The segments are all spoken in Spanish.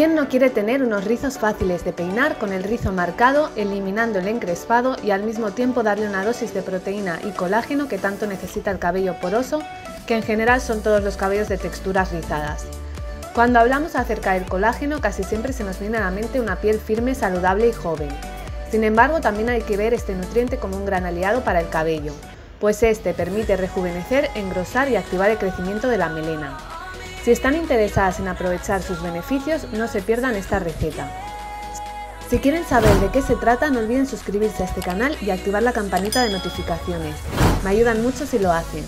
¿Quién no quiere tener unos rizos fáciles de peinar con el rizo marcado, eliminando el encrespado y al mismo tiempo darle una dosis de proteína y colágeno que tanto necesita el cabello poroso, que en general son todos los cabellos de texturas rizadas? Cuando hablamos acerca del colágeno casi siempre se nos viene a la mente una piel firme, saludable y joven. Sin embargo, también hay que ver este nutriente como un gran aliado para el cabello, pues este permite rejuvenecer, engrosar y activar el crecimiento de la melena. Si están interesadas en aprovechar sus beneficios, no se pierdan esta receta. Si quieren saber de qué se trata, no olviden suscribirse a este canal y activar la campanita de notificaciones. Me ayudan mucho si lo hacen.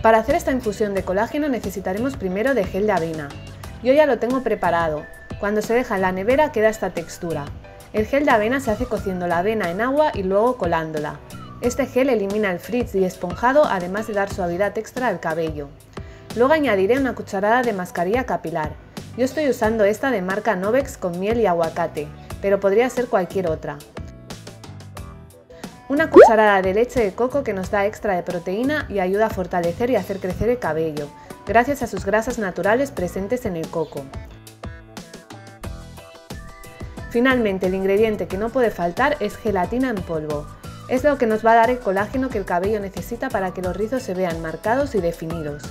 Para hacer esta infusión de colágeno necesitaremos primero de gel de avena. Yo ya lo tengo preparado. Cuando se deja en la nevera queda esta textura. El gel de avena se hace cociendo la avena en agua y luego colándola. Este gel elimina el frizz y esponjado además de dar suavidad extra al cabello. Luego añadiré una cucharada de mascarilla capilar. Yo estoy usando esta de marca Novex con miel y aguacate, pero podría ser cualquier otra. Una cucharada de leche de coco que nos da extra de proteína y ayuda a fortalecer y hacer crecer el cabello, gracias a sus grasas naturales presentes en el coco. Finalmente, el ingrediente que no puede faltar es gelatina en polvo. Es lo que nos va a dar el colágeno que el cabello necesita para que los rizos se vean marcados y definidos.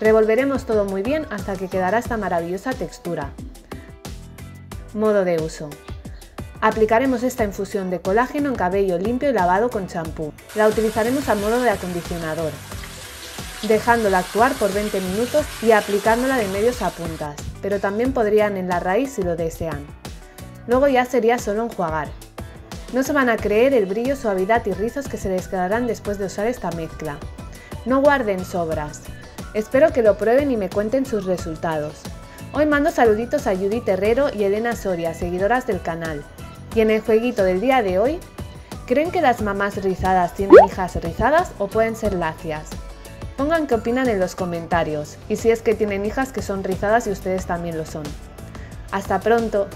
Revolveremos todo muy bien hasta que quedará esta maravillosa textura. Modo de uso. Aplicaremos esta infusión de colágeno en cabello limpio y lavado con champú. La utilizaremos a modo de acondicionador, dejándola actuar por 20 minutos y aplicándola de medios a puntas, pero también podrían en la raíz si lo desean. Luego ya sería solo enjuagar. No se van a creer el brillo, suavidad y rizos que se les quedarán después de usar esta mezcla. No guarden sobras. Espero que lo prueben y me cuenten sus resultados. Hoy mando saluditos a Judith Herrero y Elena Soria, seguidoras del canal. Y en el jueguito del día de hoy, ¿creen que las mamás rizadas tienen hijas rizadas o pueden ser lacias? Pongan qué opinan en los comentarios y si es que tienen hijas que son rizadas y ustedes también lo son. Hasta pronto.